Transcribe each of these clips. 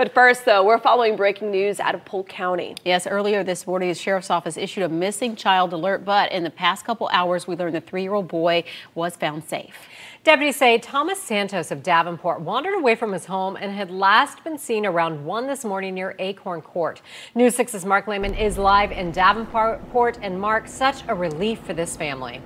But first, though, we're following breaking news out of Polk County. Yes, earlier this morning, the sheriff's office issued a missing child alert, but in the past couple hours, we learned the three-year-old boy was found safe. Deputies say Thomas Santos of Davenport wandered away from his home and had last been seen around 1 this morning near Acorn Court. News 6's Mark Lehman is live in Davenport, and Mark, such a relief for this family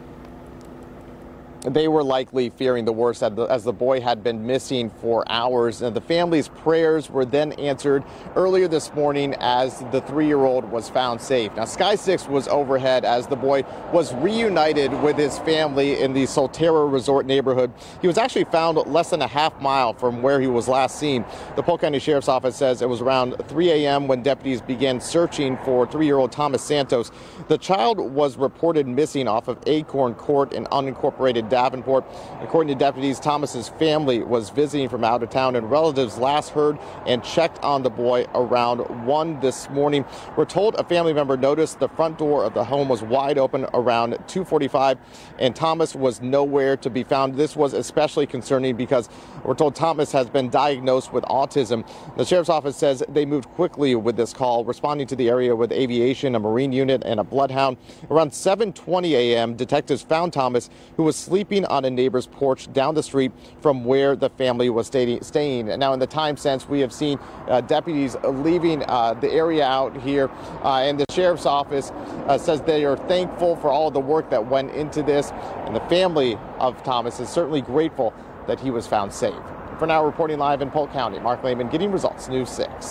they were likely fearing the worst as the boy had been missing for hours. And the family's prayers were then answered earlier this morning as the three-year-old was found safe. Now, Sky 6 was overhead as the boy was reunited with his family in the Solterra Resort neighborhood. He was actually found less than a half mile from where he was last seen. The Polk County Sheriff's Office says it was around 3 a.m. when deputies began searching for three-year-old Thomas Santos. The child was reported missing off of Acorn Court in unincorporated Davenport. According to deputies, Thomas's family was visiting from out of town and relatives last heard and checked on the boy around 1 this morning. We're told a family member noticed the front door of the home was wide open around 245 and Thomas was nowhere to be found. This was especially concerning because we're told Thomas has been diagnosed with autism. The sheriff's office says they moved quickly with this call, responding to the area with aviation, a marine unit, and a bloodhound. Around 7:20 a.m., detectives found Thomas, who was sleeping sleeping on a neighbor's porch down the street from where the family was staying. Now, in the time since, we have seen uh, deputies leaving uh, the area out here, uh, and the sheriff's office uh, says they are thankful for all the work that went into this, and the family of Thomas is certainly grateful that he was found safe. For now, reporting live in Polk County, Mark Lehman, getting results, News 6.